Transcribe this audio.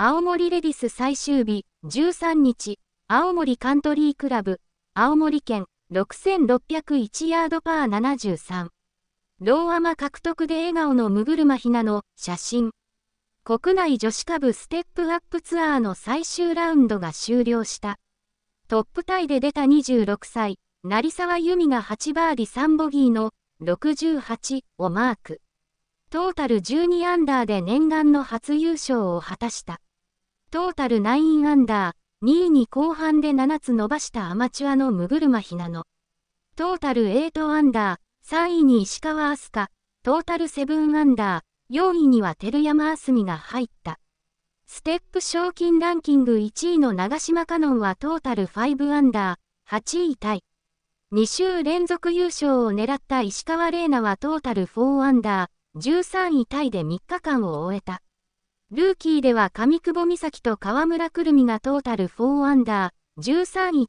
青森レディス最終日、13日、青森カントリークラブ、青森県、6601ヤードパー73。ローアマ獲得で笑顔のムグルマヒナの写真。国内女子下部ステップアップツアーの最終ラウンドが終了した。トップタイで出た26歳、成沢由美が8バーディ3ボギーの68をマーク。トータル12アンダーで念願の初優勝を果たした。トータル9アンダー、2位に後半で7つ伸ばしたアマチュアのムグルマヒナの。トータル8アンダー、3位に石川飛鳥、トータル7アンダー、4位には照山あすみが入った。ステップ賞金ランキング1位の長島カノンはトータル5アンダー、8位タイ。2週連続優勝を狙った石川玲奈はトータル4アンダー、13位タイで3日間を終えた。ルーキーでは上久保美咲と河村くるみがトータル4アンダー、13位